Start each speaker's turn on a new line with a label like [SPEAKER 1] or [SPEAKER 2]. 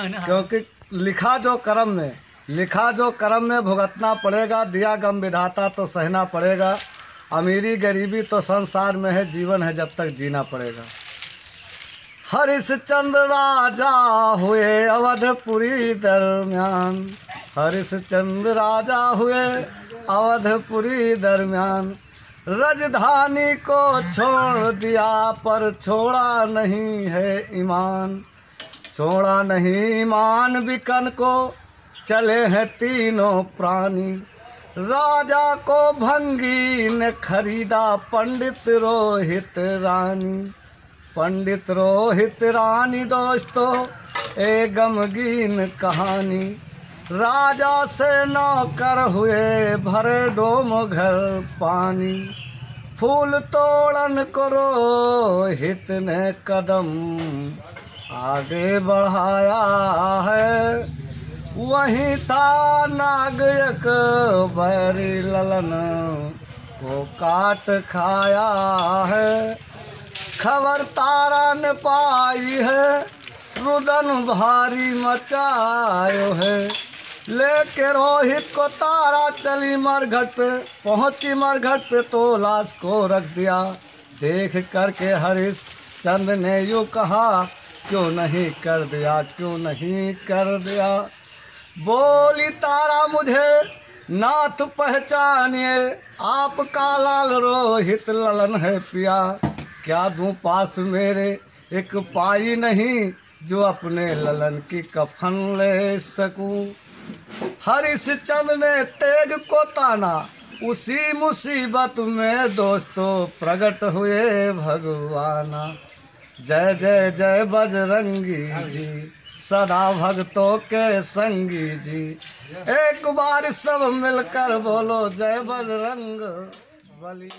[SPEAKER 1] क्योंकि लिखा जो कर्म में लिखा जो कर्म में भुगतना पड़ेगा, दिया गम विधाता तो सहना पड़ेगा, अमीरी गरीबी तो संसार में है, जीवन है जब तक जीना पड़ेगा। हरिश्चंद्र राजा हुए अवधपुरी दरमियान हरिश्चंद्र राजा हुए अवधपुरी दरमियान, राजधानी को छोड़ दिया पर छोड़ा नहीं है ईमान। छोड़ा नहीं ईमान बिकन को चले हैं तीनों प्राणी। राजा को भंगी ने खरीदा पंडित रोहित रानी। पंडित रोहित रानी दोस्तों, ए गमगीन कहानी। राजा से नौकर हुए, भरे डोम घर पानी। फूल तोड़न करो हित ने कदम आगे बढ़ाया है। वहीं था नागयक बैरी ललन को काट खाया है। खबर तारा ने पाई है, रुदन भारी मचायो है। लेके रोहित को तारा चली मरघट पे, पहुँची मरघट पे तो लाश को रख दिया। देख करके हरीश, चंद ने यूँ कहा क्यों नहीं कर दिया, क्यों नहीं कर दिया? बोली, तारा मुझे नाथ पहचानिए, आपका लाल रोहित ललन है पिया। क्या दूँ पास मेरे एक पाई नहीं जो अपने ललन की कफन ले सकूँ? हरिश्चंद्र ने तेग को ताना, उसी मुसीबत में दोस्तों प्रकट हुए भगवाना। जय जय जय बजरंगी जी, सदा भक्तों के संगी जी। एक बार सब मिलकर बोलो जय बजरंग बली।